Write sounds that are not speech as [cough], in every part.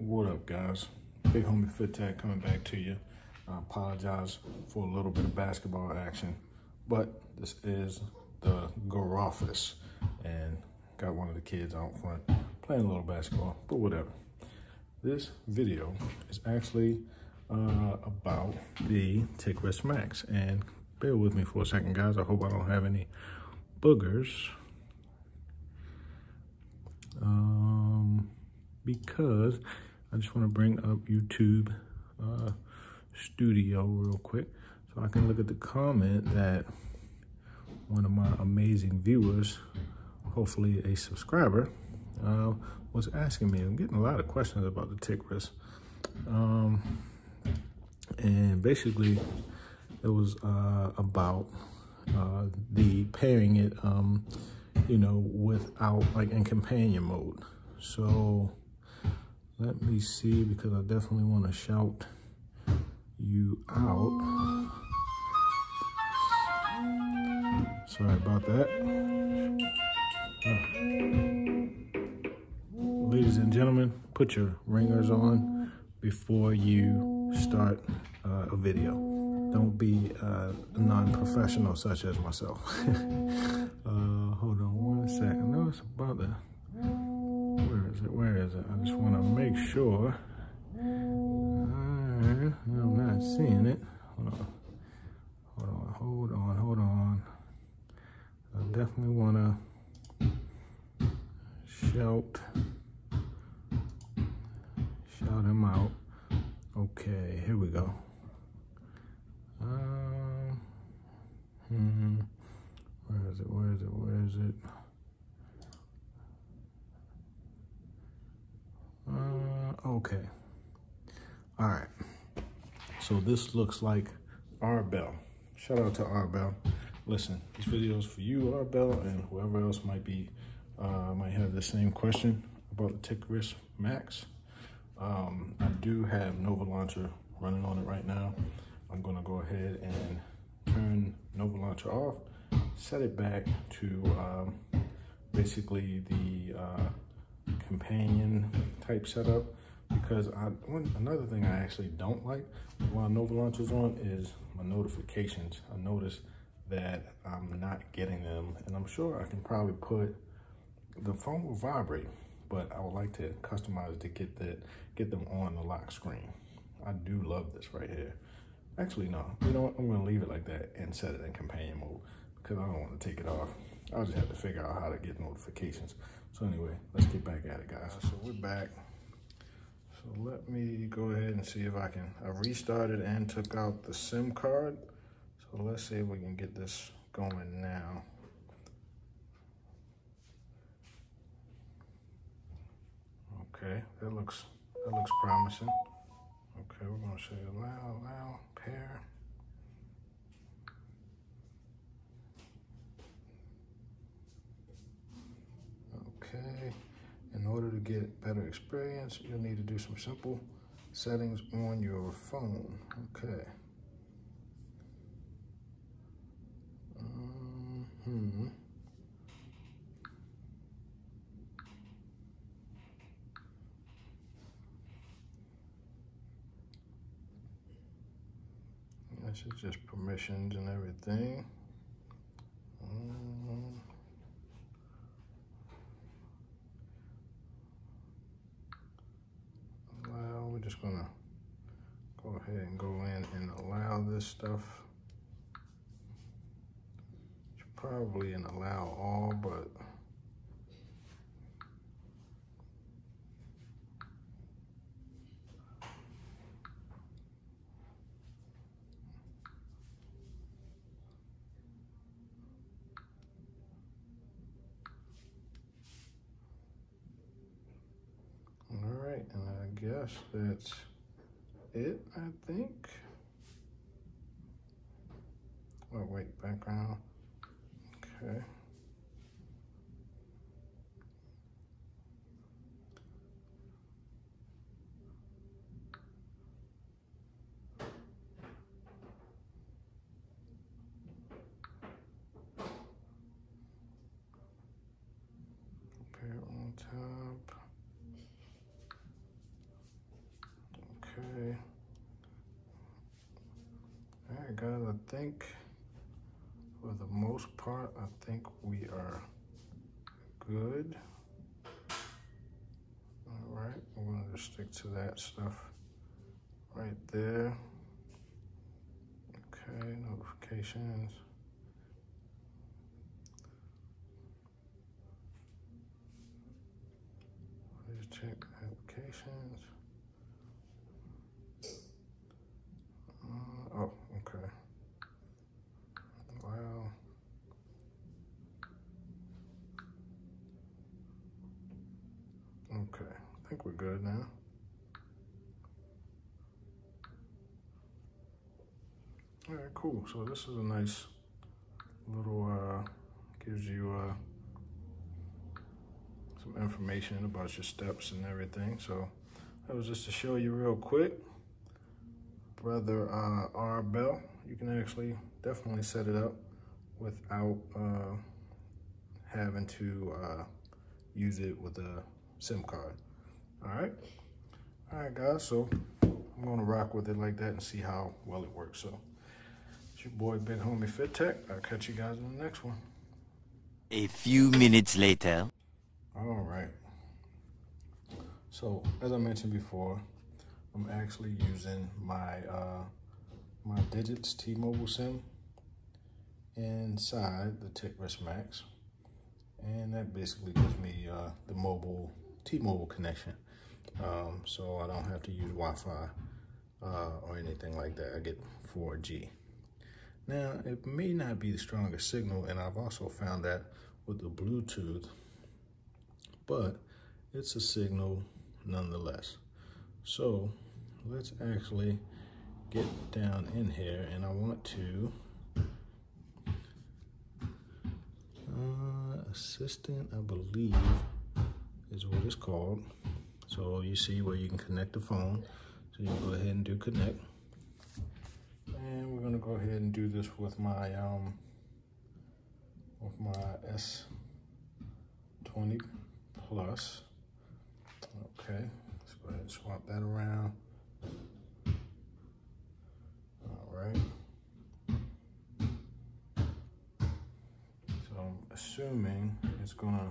What up, guys? Big homie Fit Tech coming back to you. I apologize for a little bit of basketball action, but this is the Garoffice, and got one of the kids out front playing a little basketball, but whatever. This video is actually uh, about the Ticwris Max, and bear with me for a second, guys. I hope I don't have any boogers. Um, because I just want to bring up YouTube uh, Studio real quick so I can look at the comment that one of my amazing viewers, hopefully a subscriber, uh, was asking me. I'm getting a lot of questions about the Ticwris. Um, and basically, it was uh, about uh, the pairing it, um, you know, without like in companion mode. So let me see, because I definitely want to shout you out. Sorry about that. Ladies and gentlemen, put your ringers on before you start uh, a video. Don't be uh, non-professional such as myself. [laughs] uh, hold on one second. No, it's about where is it? Where is it? I just want to make sure. Uh, I'm not seeing it. Hold on. Hold on. Hold on. Hold on. I definitely want to shout shout him out. Okay, here we go. Um, hmm, where is it? Where is it? Where is it? Uh, okay. All right. So this looks like R Bell. Shout out to R Bell. Listen, this video is for you, R Bell, and whoever else might be, uh, might have the same question about the Ticwris Max. Um, I do have Nova Launcher running on it right now. I'm gonna go ahead and turn Nova Launcher off, set it back to um, basically the uh, companion type setup because I one, another thing I actually don't like while Nova Launcher's on is my notifications. I notice that I'm not getting them and I'm sure I can probably put the phone will vibrate but I would like to customize to get that get them on the lock screen. I do love this right here. Actually, no, you know what? I'm gonna leave it like that and set it in companion mode because I don't want to take it off. I'll just have to figure out how to get notifications. So anyway, let's get back at it, guys. So we're back. So let me go ahead and see if I can, I restarted and took out the SIM card. So let's see if we can get this going now. Okay, that looks, that looks promising. Okay, we're gonna say allow, allow, pair. Okay, in order to get better experience, you'll need to do some simple settings on your phone. Okay. Hmm. This is just permissions and everything. Um, allow, we're just gonna go ahead and go in and allow this stuff. It's probably an allow all, but guess that's it, I think. Oh, wait, background. Okay. Pair on top. Think for the most part, I think we are good. All right, I'm gonna just stick to that stuff right there. Okay, notifications. Please check applications. Uh, oh, okay. Wow. Okay, I think we're good now. All right, cool. So this is a nice little, uh, gives you uh, some information about your steps and everything. So that was just to show you real quick. Brother uh, R Bell, you can actually definitely set it up without uh, having to uh, use it with a SIM card. All right. All right, guys. So I'm going to rock with it like that and see how well it works. So it's your boy, Big Homie Fit Tech. I'll catch you guys in the next one. A few minutes later. All right. So as I mentioned before, I'm actually using my uh, my Digits T-Mobile SIM inside the Ticwris Max, and that basically gives me uh, the mobile T-Mobile connection, um, so I don't have to use Wi-Fi uh, or anything like that. I get 4G. Now it may not be the strongest signal, and I've also found that with the Bluetooth, but it's a signal nonetheless. So let's actually get down in here and I want to uh, assistant I believe is what it's called so you see where you can connect the phone. So you go ahead and do connect. And we're gonna go ahead and do this with my um with my S20 plus. Okay let's go ahead and swap that around. Right? So I'm assuming it's gonna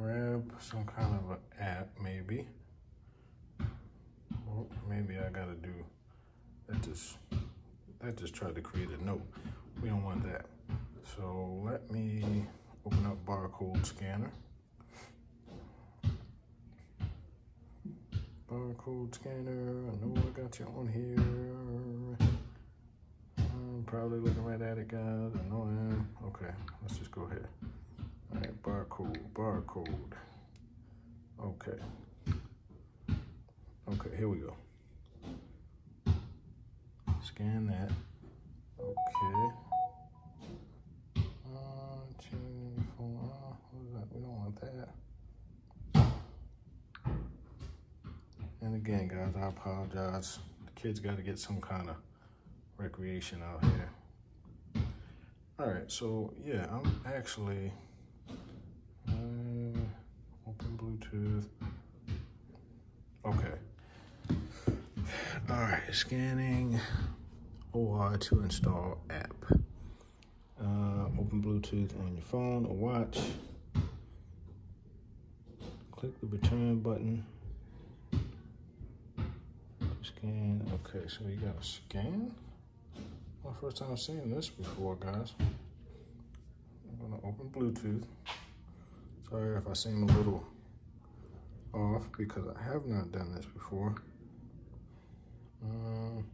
grab some kind of an app, maybe. Well, maybe I gotta do, that just, that just tried to create a note. We don't want that. So let me open up barcode scanner. Barcode scanner, I know I got you on here I'm probably looking right at it, guys. I know I am. Okay, let's just go ahead. All right, barcode, barcode. Okay. Okay, here we go. Scan that. Okay. Uh. Uh, that? We don't want that. And again, guys, I apologize. The kids got to get some kind of recreation out here. All right, so yeah, I'm actually Bluetooth. Okay. All right, scanning QR to install app. Uh, open Bluetooth on your phone or watch. Click the return button. Scan. Okay, so you got to scan. My first time seeing this before, guys. I'm gonna open Bluetooth. Sorry if I seem a little off because I have not done this before. Um,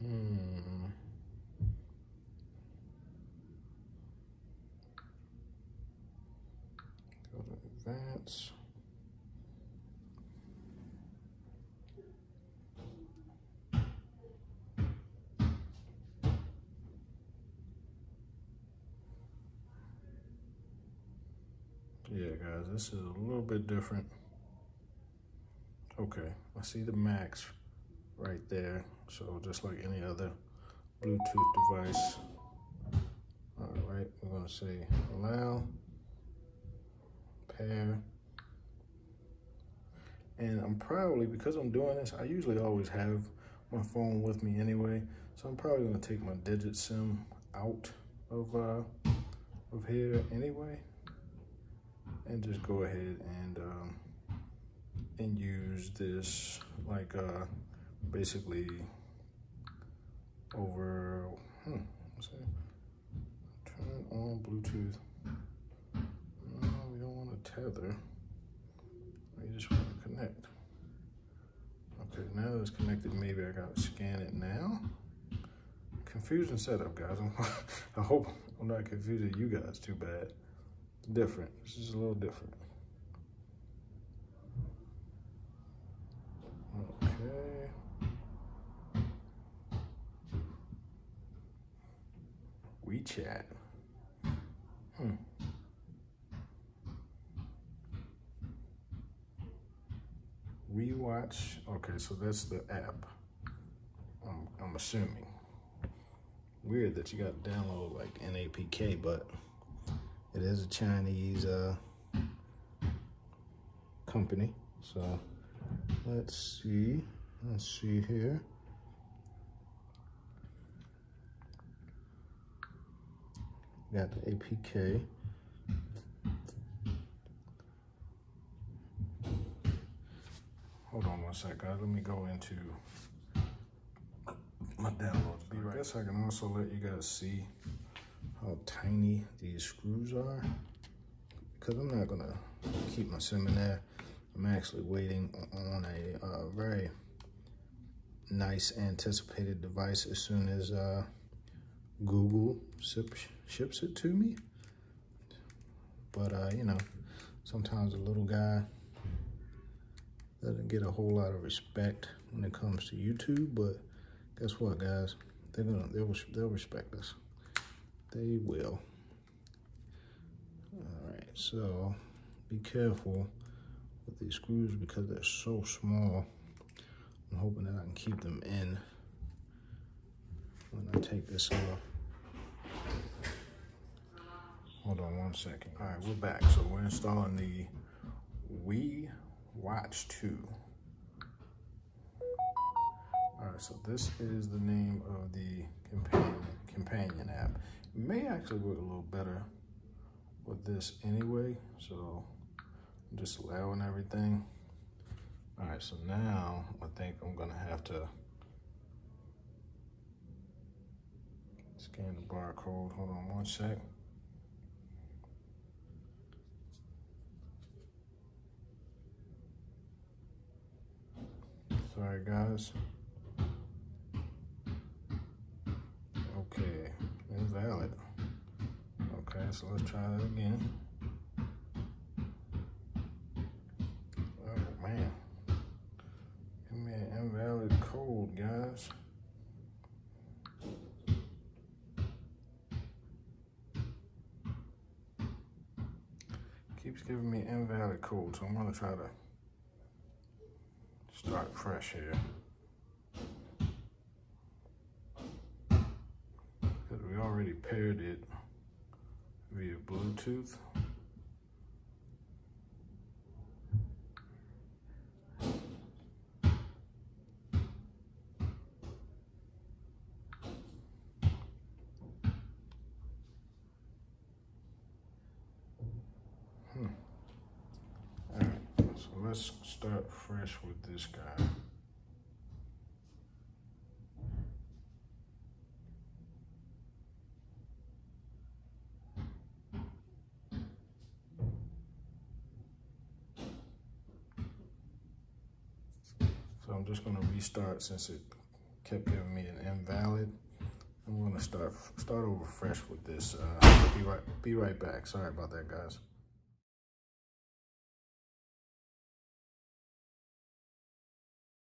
hmm. Go to advance. Yeah, guys, this is a little bit different. Okay, I see the max right there. So just like any other Bluetooth device. All right, we're gonna say allow, pair. And I'm probably, because I'm doing this, I usually always have my phone with me anyway. So I'm probably gonna take my digit sim out of uh, of here anyway, and just go ahead and um, and use this like uh, basically over. Hmm. Turn on Bluetooth. No, we don't want to tether. We just want to connect. Okay, now it's connected. Maybe I gotta scan it now. Confusing setup, guys. [laughs] i hope I'm not confusing you guys too bad. Different. This is a little different. Okay. WeChat. Hmm. Rewatch. Okay, so that's the app. I'm, I'm assuming. Weird that you got to download like NAPK, but it is a Chinese uh, company. So let's see. Let's see here. Got the APK. Hold on one sec, guys. Let me go into my downloads. Be right. I guess I can also let you guys see how tiny these screws are. Because I'm not gonna keep my sim in there. I'm actually waiting on a uh, very nice anticipated device as soon as uh, Google ships it to me. But, uh, you know, sometimes a little guy doesn't get a whole lot of respect when it comes to YouTube, but guess what, guys? They're gonna they'll they'll respect us. They will. All right, so be careful with these screws because they're so small. I'm hoping that I can keep them in when I take this off. Hold on one second. All right, we're back. So we're installing the Wii Watch 2. All right, so this is the name of the companion, companion app. It may actually work a little better with this anyway, so I'm just allowing everything. All right, so now I think I'm gonna have to scan the barcode. Hold on one sec. Sorry, guys. Okay, invalid. Okay, so let's try that again. Oh, man. Give me an invalid code, guys. Keeps giving me invalid code, so I'm gonna try to start fresh here. Because we already paired it via Bluetooth. let's start fresh with this guy. So I'm just gonna restart since it kept giving me an invalid. I'm gonna start start over fresh with this. Uh, be right be right back. Sorry about that, guys.